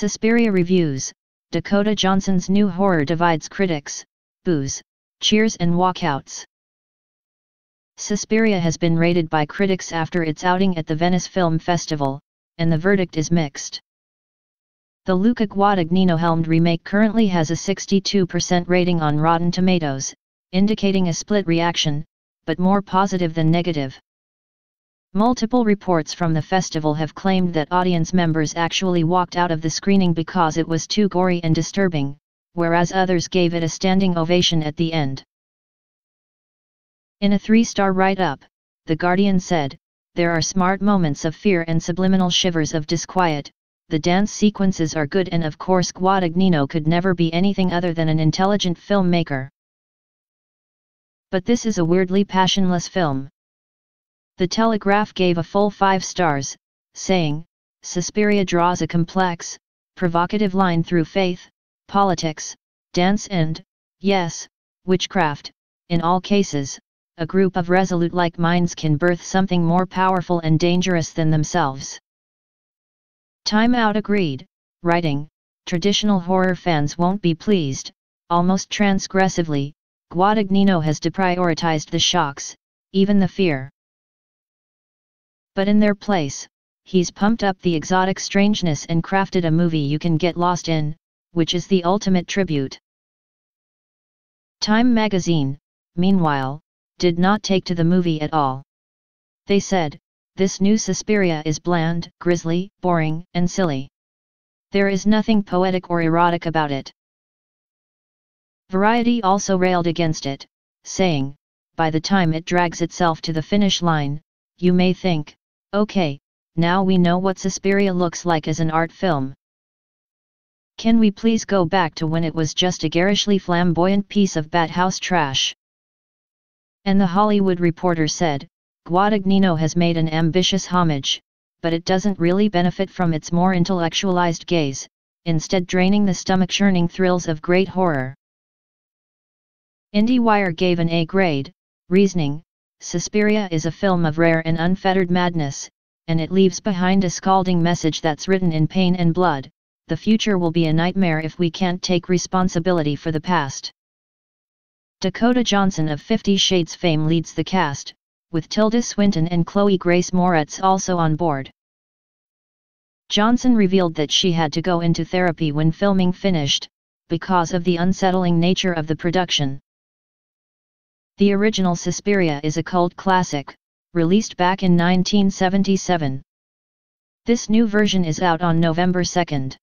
Suspiria Reviews Dakota Johnson's new horror divides critics, boos, cheers and walkouts. Suspiria has been rated by critics after its outing at the Venice Film Festival, and the verdict is mixed. The Luca Guadagnino helmed remake currently has a 62% rating on Rotten Tomatoes, indicating a split reaction, but more positive than negative. Multiple reports from the festival have claimed that audience members actually walked out of the screening because it was too gory and disturbing, whereas others gave it a standing ovation at the end. In a three-star write-up, The Guardian said, there are smart moments of fear and subliminal shivers of disquiet, the dance sequences are good and of course Guadagnino could never be anything other than an intelligent filmmaker. But this is a weirdly passionless film. The Telegraph gave a full five stars, saying, Suspiria draws a complex, provocative line through faith, politics, dance and, yes, witchcraft, in all cases, a group of resolute like minds can birth something more powerful and dangerous than themselves. Time Out agreed, writing, traditional horror fans won't be pleased, almost transgressively, Guadagnino has deprioritized the shocks, even the fear. But in their place, he's pumped up the exotic strangeness and crafted a movie you can get lost in, which is the ultimate tribute. Time magazine, meanwhile, did not take to the movie at all. They said, this new Suspiria is bland, grisly, boring, and silly. There is nothing poetic or erotic about it. Variety also railed against it, saying, by the time it drags itself to the finish line, you may think, Okay, now we know what Suspiria looks like as an art film. Can we please go back to when it was just a garishly flamboyant piece of bat house trash? And the Hollywood Reporter said, Guadagnino has made an ambitious homage, but it doesn't really benefit from its more intellectualized gaze, instead draining the stomach-churning thrills of great horror. IndieWire gave an A grade, reasoning, Suspiria is a film of rare and unfettered madness, and it leaves behind a scalding message that's written in pain and blood, the future will be a nightmare if we can't take responsibility for the past. Dakota Johnson of Fifty Shades fame leads the cast, with Tilda Swinton and Chloe Grace Moretz also on board. Johnson revealed that she had to go into therapy when filming finished, because of the unsettling nature of the production. The original Suspiria is a cult classic, released back in 1977. This new version is out on November 2nd.